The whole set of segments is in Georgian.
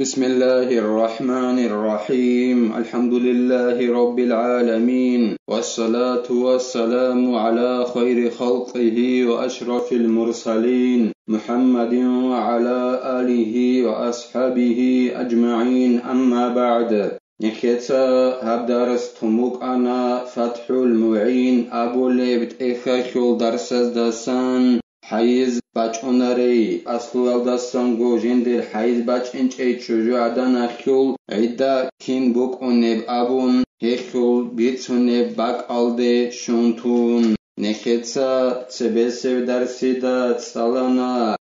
بسم الله الرحمن الرحيم. الحمد لله رب العالمين والصلاة والسلام على خير خلقه وأشرف المرسلين محمد وعلى آله وأصحابه أجمعين. أما بعد نخيتا هبدارس تموك أنا فتح المعين. أبو لبت إخاكل درس دسان ჰაიზ ბაჭუნარეი ასლუავდასრანგო ჟენდერ ჰაიზ ბაჭენჭეჩო ჟვადანა ხიულ ედა ქინ ბოკონებ აბუნ ჰეხიულ ბიცუნებ ბაკალდე შუნთუნ ნეხეცა ცებესევ დარსიდა ცალანა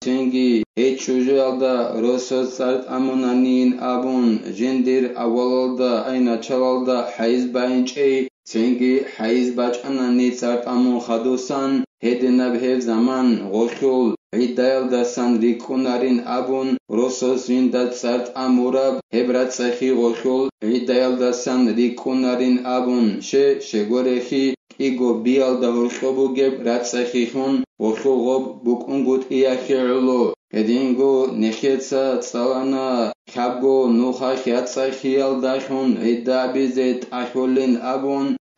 ჩენგი ეჩუჟალდა როსოს წარტ ამონანინ აბუნ ჟენდერ ავალალდა აინა ჩავალდა ჰაიზ ბაინჭეი ჩენგი ჰაიზ ბაჭანანი წარტ ამონ ხადოსან. ჰედენაბ ჰევ ზამან ღოხულ იდაელ და სან რიკუნარინ აბუნ როსოს ვინდა წართ ამურაბ ჰებრაცეხი ღოხულ იდაელ და სან რიკუნარინ აბუნ შე შეგორეხი იგო ბიალ და ღოხობუგებ რაცეხი ხუნ ღოხუღობ ბუკუნგუტ იახილო ედინგო ნეხეცა წალანა ხაბგო ნუხა ხიაცახიალ და ხუნ იდაბიზე ტახოლინ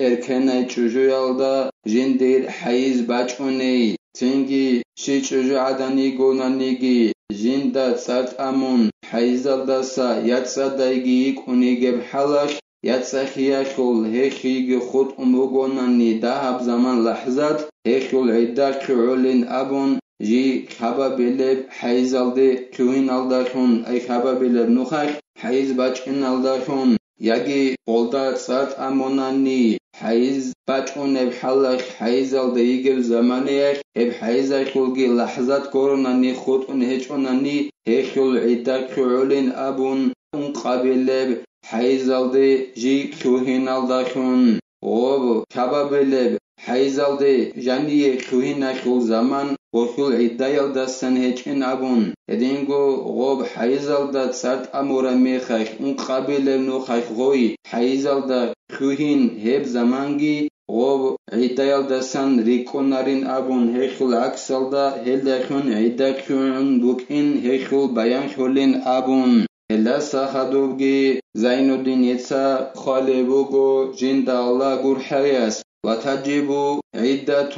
აბუნ ერქენა ჭუჟუალდა ჟინდირ ჰაიზ ბაჭუნეი თინგი შიჭუჟუ ადანი გონანიგი ჟინდა ცარტ ამუნ ჰაიზალდასა იაცადაიგი იკუნიგებ ჰალაშ яцахия хул хехиги худ умугонани дахаб заман лахзат хехул идда кюлин абун жи хабабилеб хайзалди кюин алдахун ай хабабилеб нухах хайз бачин алдахун яги олда цат амонани حيز باچون بحلق حيز الديگر زمانه اب حيز كلگي لحظات كورونا ني خود ان هچون ني هيخل عدا كعولين ابون ان قابل حيز الدي جي كوهين الدخون او كبابل حيز الدي جاني كوهين كل زمان وشول عدایل دستن هیچن ابون هدینگو غوب حیزل داد سرد امورا میخش اون قبیل نو خشغوی حیزل داد خوهین هب زمانگی غوب عدایل دستن ریکونارین ابون هیخل اکسل دا هلدخون عدکشون بکین هیخل بیان شولین ابون هلا ساخدوگی زینالدین یتسا خالیبوگو جندالا گرحیست وتجب عدة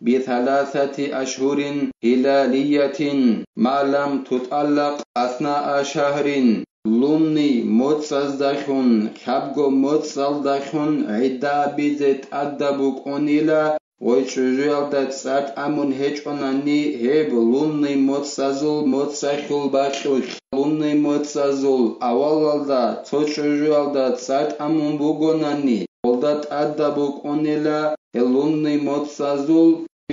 بثلاثة أشهر هلالية ما لم تطلق أثناء شهر لمني متصدخن خبق متصدخن عدة بزت أدبك أنيلا ويتشجيلدا تسات أمون هيج أناني هيب لمني متصزل متصخل بخوش لمني متصزل أولا دا تشجيلدا تسات أمون بوغناني ადაბუ კონილა ლუნი მოწაზულ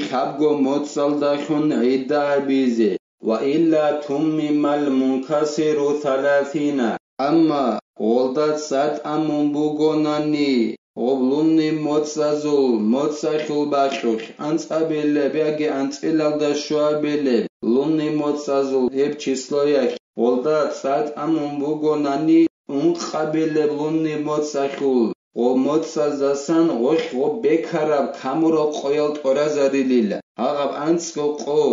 ხაბგო მოწალდახუნ იდა ბიზეთ وإلا تمم المنكسر ثلاثين أما غلطة سات أمون بوغوناني غبلوني موتسازول موتساخل باشوش أنت أبيلي بيجي أنت إلا دا شوابيلي لوني موتسازول هب چسلويك غلطة سات омоцазасан охь обекараб камура къоял тӀоразарилил гьагъаб анцӀго къо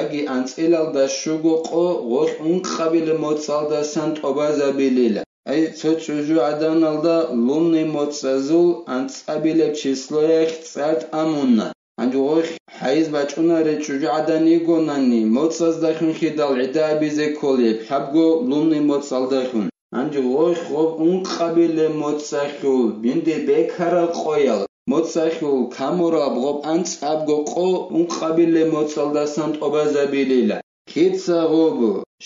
яги анцӀилалда шуго къо охь ункъабил моцалдасан тӀобазабилил ай цо чӀужу аданалда лумни моцазул анцӀабилеб числояхь цӀярт амунна анҷуғохь ҳаиз бачӀунари чӀужу аданигонани моцаздахьун хидал гӀидаабизе колиб хӀябго лумни моцалдахьун ანჯი ლოშ ლობ უნყაბილე მოცახიულ მინდი ბექარა ყოიალ. მოცახიულ ქამორაბ ლობ ანწყაბგო ყო უნყაბილე მოცალდასან ტობაზაბილილა ხიცა ლობ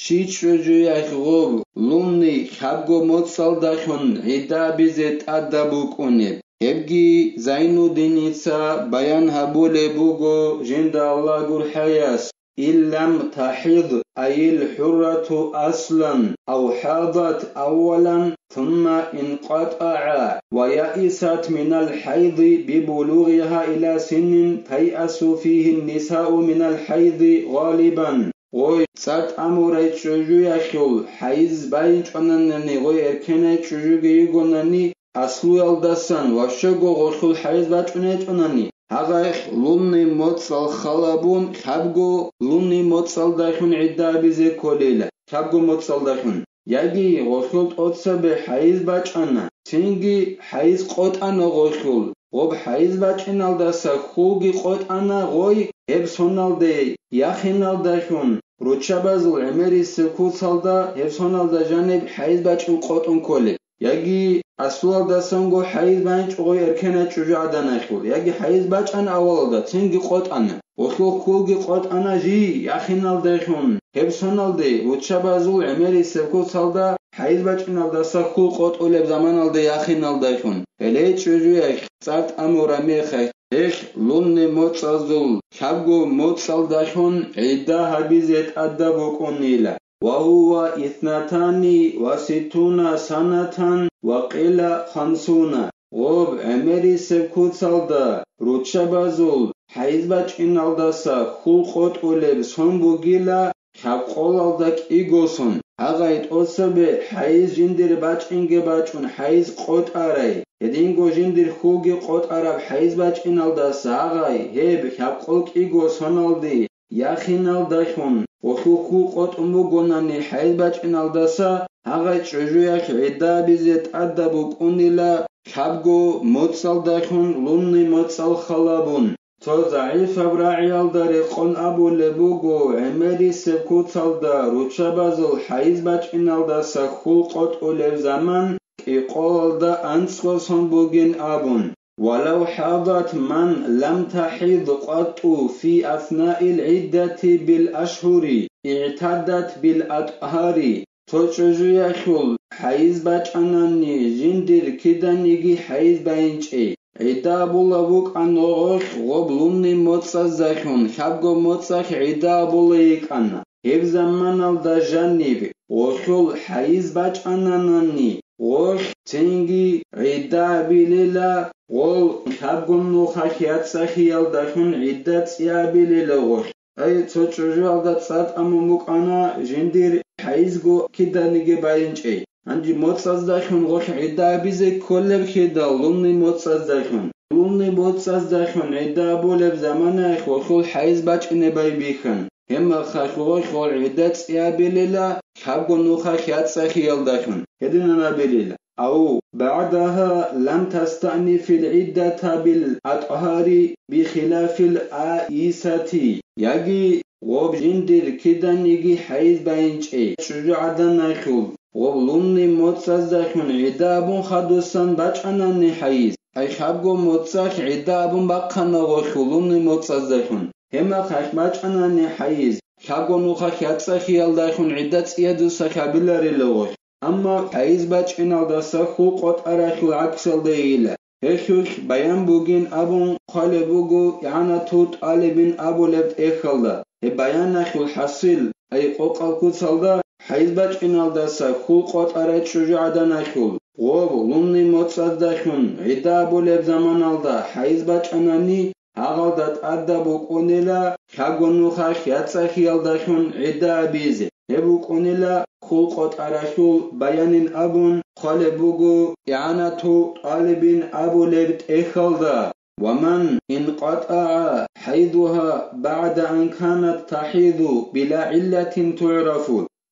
შიჩვეჯუიახ ლობ ლუნნი ხაბგო მოცალდახონ ედაბიზე ტადაბუკუნებ ებგი ზაინუდინიცა ბაიან ჰაბულე ბუგო ჟინდა ალლა გურ ჰაიას. إن لم تحض أي الحرة أصلا أو حاضت أولا ثم انقطع ويئست من الحيض ببلوغها إلى سن تيأس فيه النساء من الحيض غالبا. غوي سات أموري تشوجو يخيول حيز باين چوننني غوي اركني تشوجو يغونني أصلو يلدسان وشوغو غوخول حيز چونني ჰაგъай ლუნни მოцӀал халабун хӀябгу лунни моцӀалдахӀун гӀиддаабизи колила, хӀябгу моцӀалдахӀун. яги гъохӀул тӀоцаби хӀяиз бячӀана, синги хӀяиз кьотӀана гъохӀул, гъоб хӀяиз бячӀиналдаса хуги кьотӀана гъой гьебсоналди, яхиналдахӀун. ручабазил гӀемери секуцалда гьебсоналда жаниб хӀяиз бячӀун кьотӀун коли. яги ასულადასანგო ჰაიზბან ჭუღი ერქენა ჭუჟა ადანახულ იაგი ჰაიზბაჭან ავალდა ცინგი ყოტანა. ოხო ხულგი ყოტანა ჟი ახინალდეხუნ ჰებსონალდე უჩაბაზუ ემერი სევკოცალდა ჰაიზბაჭინალდა სახულ ყოტულებ ზამანალდე ახინალდეხუნ ელე ჭუჟი ახ წარტ ამურა მეხა ეხ ლუნნე მოწაზულ ხაგო მოწალდახუნ ედა ჰაბიზეთ ადა ბოკონილა وَهُوَ اثْنَتَانِ وَسِتُّونَ سَنَةً وَقِيلَ خَمْسُونَ ღობ ემერისე ქუცალდა, რუჩაბაზულ ჰაიზბაჭკინალდასა ხულ ყოტყულებს სომბუგილა ხაყოლალდა კიგოსონ. ჰაღაით ოსაბე ჰაიზ ჯინდირ ბაჭკინგე ბაჭუნ ჰაიზ ყოტარაი. ედინგო ჯინდირ ხულგი ყოტარაბ ჰაიზ ბაჭკინალდასა აღაი ჰებ ხაყოლ კიგო სონალდი იახინალდაშონ ოხუხუ ყოტმუ გონანი ჰაილბაჭინალდასა ჰაღა ჭუჟუях ვედააბიზე ტადაბუ კუნილა შაბგო მოცალდახუნ ლუნნი მოცალხალაბუნ თო ზაიფ აბრაიალდარი ყონ აბულებუგო ემერი სევკუცალდა რუჩაბაზულ ჰაილბაჭინალდასა ხულ ყოტულევ ზამან კი ყოლდა ანცხოსონ ბუგინ აბუნ. وَلَوْ حَضَتْ مَنْ لَمْ تَحِضْ قَطُّ فِي أَثْنَاءِ الْعِدَّةِ بِالْأَشْهُرِ اعْتَدَّتْ بِالْأَطْهَارِ توْچُژُيَخُلْ حَيْز بَچْعَنَنِي ჟინდირ ქიდანიგი حَيْز ბაინჭი ዒდაბულავუკ ანოღოშ ღობლუმნი მოწაზახუნ ხაბგო მოწახ ዒდაბულა იკანა ევზამანალ დაჟანივ ოხულ حَيْز ბაჭანანანი ორ-ცენგი ղიდა̄ბილელა-ღო ხა̈ბგომნო̄ხა ხა̈დსა̈ხია̄ლდა̈ხუ̂ინ ღიდა̈ წია̄ბილელა̄-ღო, აი ცოჭვჟვა̄ლდა წა̄ტყამო მუკვა̄ნა ჟ'ინდირ ჰაიზგო ქიდა̈ნიგე ბა̈რინჭე, ანჯი მოწაზდა̈ხუ̂ინ ღოშ ღიდა̄ბიზეგ ქოლლე̄ბ ხედა, ლჷმნი მოწაზდა̈ხუ̂ინ, ლჷმნი მოწაზდა̈ხუ̂ინ ღიდა̄ბოლე̄ბ ზა̈მანა̈იხ ოხუ̂ილ ჰაიზ ბაჭყინე ბა̈ჲბი̄ხუ̂ინ. ემახაშუღო-შორ ედაწიაბილელა, შაბგონუხაშ აწახიელდაშუნ, ქედნანაბილელა. أو بعدها لم تستأنف العدة بالأطهار بخلاف الآئسة يجي غوب جندر كدن يجي حيث بينش اي شجع دنشوب غوب لمني متصدخن عداب خدوسن بچنن حيث أي شابقو متصاش عداب بقنا وشو لمني متصدخن ემახაშ მაჭანანი ჰაიზ შაგონუხა შაწახიალდაიხუნ იდაწიადუსა შაბილარილოღოშ ამა ჰაიზ ბაჭინალდასა ხუ ყოტარაშუ აქსელდე ილა. ეშუშ ბაიან ბუგინ აბუნ ხალე ბუგუ იანათუტ ალიბინ აბულებთ ეხალდა ე ბაიანახუ ჰასილ. აი ყოყალკუცალდა ჰაიზ ბაჭინალდასა ხუ ყოტარაჭუჟუ ადანაშულ ღობ ლუნნი მოწადდაშუნ იდა აბულებ ზამანალდა ჰაიზ ბაჭანანი აღალდა ტარდაბუკონელა შაგონუხა შიაცახიალდაშონ ედა აბიზე ებუკონელა ხულყოტარაშულ ბაიანინ აბონ ხალებუგუ იანათუ ტალიბინ აბულებ ტეხალდა. ومن انقطع حيضها بعد أن كانت تحيض بلا علة تعرف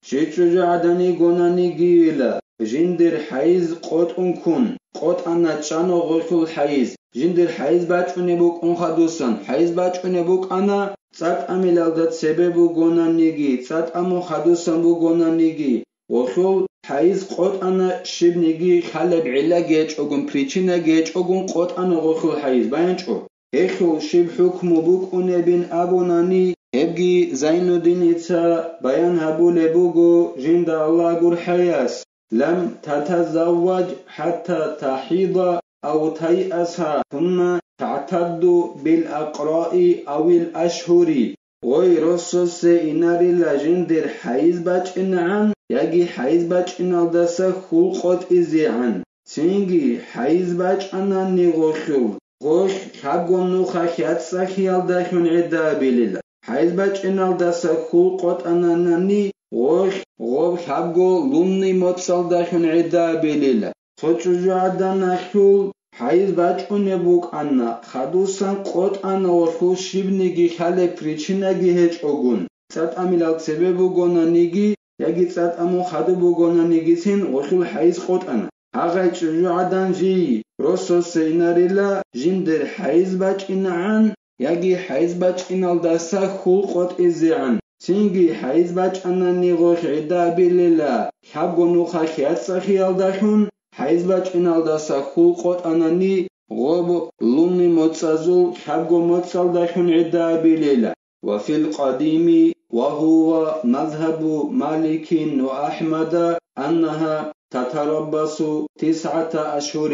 شجع دني جناني جيلا جندر حيز قط أنكن قط أنا تشانو غشل حيز جندر حيز باچوني بوك أنخدوسن حيز باچوني بوك أنا წატამილავდა ცებებუ გონანიგი წატამო ხადოსამბუ გონანიგი ოხო ჰაიზ ყოტანა შიბნიგი ხალებ ილა გეჭოგუნ პრიჩინა გეჭოგუნ ყოტანა ოხო ჰაიზ ბაიანჭო ეხო შიბ ჰუქმუ ბუკუნებინ აბონანი ებგი ზაინუდინიცა ბაიან ჰაბულებუგო ჟინდა ალა გურ ჰაიას لم تتزوج حتى تحيض أو تيأسها ثم تعتد بالأقراء أو الأشهر. غير الصص إنار لجندر حيز بچن عن يجي حيز بچن الدس خلقت إزيعن. سنجي حيز بچن نغخل غش حقون نخشات سخيال دخن عدابي لله حيز بچن الدس خلقت أنانني غش غب حقو لمني متصل دخن عدابي لله სოჭუჯადან ახულ ჰაიზ ბაჭუნებუკანა ხადუსან ყოტანა ორხულ შიბნიგი ხალე პრიჩინაგი ჰეჭოგუნ. სატამილალ ცებებუგონა ნიგი яги цатаму хадубугона нигисин орхул ჰაიზ ყოტანა. აღა ჭუჯადან ჯი როსო სეინარილა ჯიმდერ ჰაიზ ბაჭინაან яги ჰაიზ ბაჭინალდასა ხულ ყოტიზიან სინგი ჰაიზ ბაჭანანი ღოხ ედაბილელა ხაბგონუხა ხიაცახიალდახუნ ჰაიზლაჭყინალდასა ხულ أناني غوب لوني متسازو حقو متسالدا شون عدا بليلة وفي القديم وهو مذهب مالك وأحمد أنها تتربص تسعة أشهر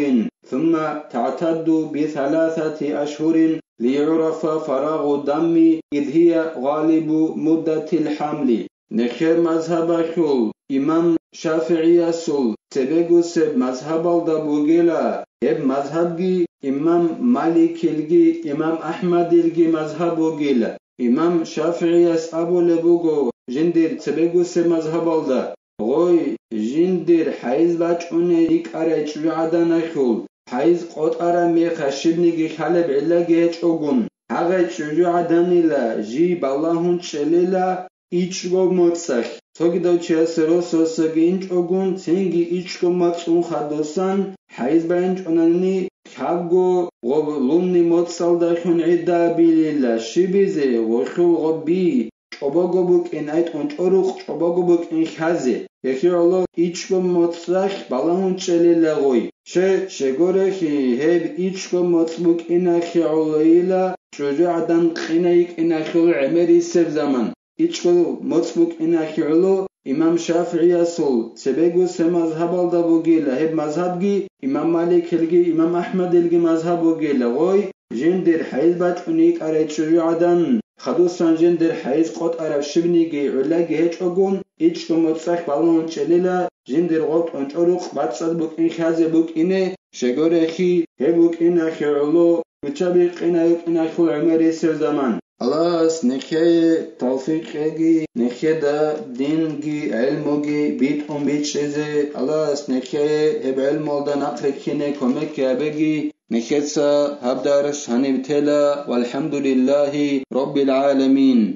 ثم تعتد بثلاثة أشهر ليعرف فراغ الدم إذ هي غالب مدة الحمل نخير مذهب شول إمام შაფეღიასულ სეբეგოსეբ მაზჰაბალდა ბურგელა, eb მაზჰაბგი იმამ მალიქილგი, იმამ აჰმადილგი მაზჰაბ ბურგელა, იმამ შაფეღიას აბოლე ბუგო ჟინდერ სებეგოსე მაზჰაბალდა, ღოი ჟინდერ ჰაიზ ბაჭუნე იკარა ჭვიადანახულ, ჰაიზ ყოტარა მეხა შიბნიგი ხალებ ელაგი ეჭოგუნ, ჰაღე ჭვიადანილა ჟი ბალაჰუნ ჩელელა იჭგო მოცახ სოგიდოჩე სეროსო სეგინჭოგუნ ცინგი იჭკომა წუნხადოსან ჰაიზბაინჭონანი ქაგო ღობ ლუმნი მოცალდახუნ ედაბილილა შიბიზე ვოხუ ღობი ჭობოგობუ კენაიტონ ჭორუყ ჭობოგობუ კენხაზე ეხიოლო იჭკო მოცრახ ბალაუნ წელილა ღოი შე შეგორეხი ჰებ იჭკო მოცმუკინახი ოლოილა ჯუჯადან ყინაი კინახილ ამერი სევზამან ичколу моцмук инахиулу имам шафии асул себегу се мазҳабалда бугила ҳеб мазҳабги имам малик хилги имам аҳмад илги мазҳаб бугила гой жендер ҳайз бачуник аречуюадан хадусан жендер ҳайз қот аравшибниги улаги ҳечогун ичку моцсах балон челила жендер ғот ончоруқ бацсад бук ин хазе бук ине шегорехи ҳебук инахиулу учаби қинаюк инахул умари севзаман الله نخه توفیق گی نخه دا دین گی علم گی بیت اون بیت شزه الله نخه هب علم دا نقر کنه که بگی نخه سا هب دارش والحمد لله رب العالمین